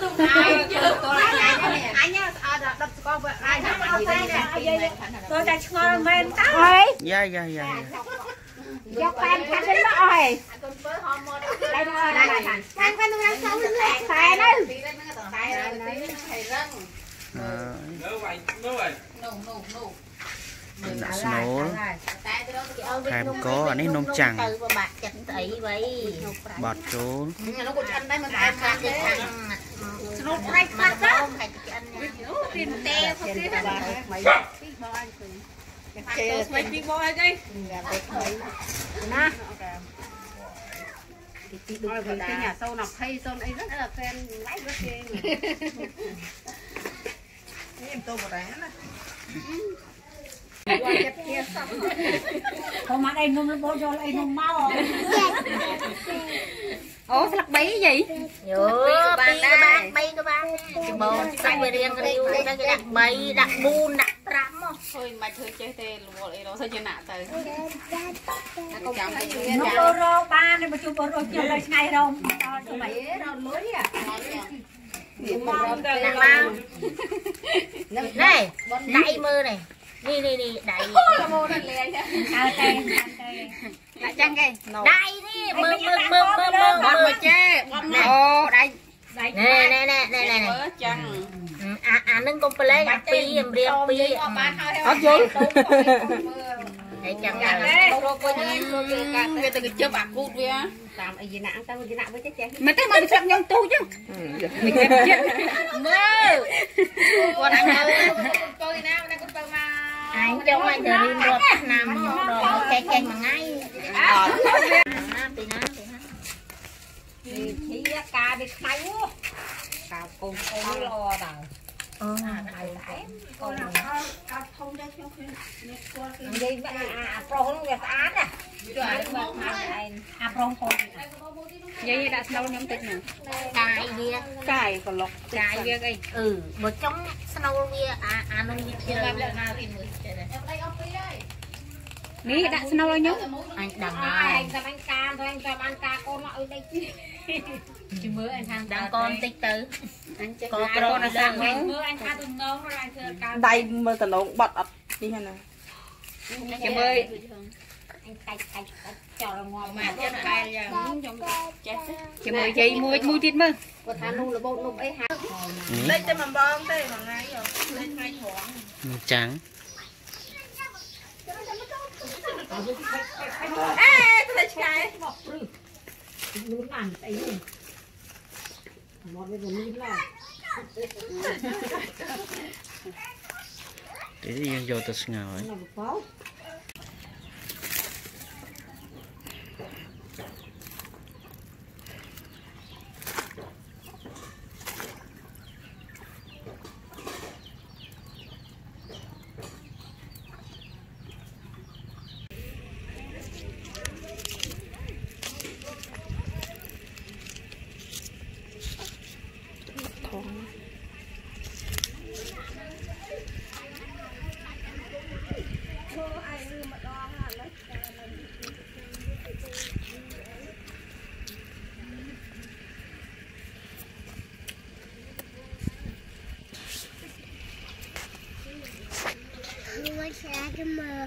dạ dạ dạ dọc bàn khăn lên nó ơi đây nó ơi đây khăn khăn nó sâu lên xài nó mình đã snow thèm có ở đây nôm chẳng bọt trốn ស្រុកឯខ្លះទៅអូពីតែផងទៀតពីបងអញឃើញគេស្មីពីបងអីគេតែថ្មីណាទីទីដូចគេញ៉ាសូន20សូនអីហ្នឹងអត់គេឡៃរត់គេនេះមិនតបរ៉ាណាប្រមាណឯនំលបយកឯនំមកអូស្លឹក3យាយយោ2ក៏បាន3ក៏បានច្បងសាច់វារៀងរាវទៅគេដាក់3ដាក់4ដាក់5មកហុយមិនធ្វើចេះទេលវលអីរស់ទៅជាណាក់ទៅចាំតែជួយចាំរោបានមកជួបរស់ខ្ញុំទៅឆ្នៃរោមដល់ទៅមិនរោលុយអាវាមករោមទៅណាមកនេះដៃមើលនេះនេះនេះនេះដៃប្រមូលដល់លេងអើតែដាក់ចឹងគេដៃនេះមើលមើលមើលមើលមើលបាត់មកចេបាត់មកអូដៃណែណែណែណែណែមើលចឹងអាអានឹងកុំប្រឡែងអាពីររៀងពីរអត់បានហើយអត់យល់ហើយចឹងដែរលោកវិញវាទៅជិបអាគូតវាតាមអីយណាទៅយណាវិញទេចេះមិនទេមកជិបខ្ញុំទូចឹងមិនគេជិបមើលចេញមួយថ្ងៃអត់ពីណាពីណាពីធីកាវាខ្លាំងកៅកូនកូនលតើអូដៅតែកូនកាត់ធំទៅខ្ញុំខ្ញុំនេះស្គាល់គេនិយាយអាប្រុសនោះវាស្អាតណាជួយអាប្រុសហើយអាប្រុសកូនយាយដាក់ស្នូលខ្ញុំតិចហ្នឹងកាយវាកាយក្លុកកាយវាអីអឺបើចង់ស្នូលវាអាអានឹងវាជាបែបលក្ខណៈអីមួយចេះដែរអត់អីអស់ពីរហើយនេះដាក់ស្នូលឲ្យខ្ញុំអញដឹងហើយអញចាំអញការទៅអញចាំបានការកូនមកឲ្យដេកជិមើលអញខាងដឹងកូនតិចទៅអញចេះកូនក្រសាមើលអញថាទំនងអញធ្វើការដៃមើលតំណងបត់អត់នេះណាជិមើលអញកាច់កាច់ចោលងាប់មកចឹងបែលយ៉ាងខ្ញុំចេះជិមើលជ័យមួយមួយទៀតមើលគាត់ថានោះរបូតនោះអីហៅលេចតែម្បងទេមួយថ្ងៃលេចថ្ងៃត្រង់ចាំងអេទៅឆ្ងាយមកព្រឹកនោះបានស្អីមកវាមិនឡើយ Thế thì vô tới ngào ấy. sẽ mờ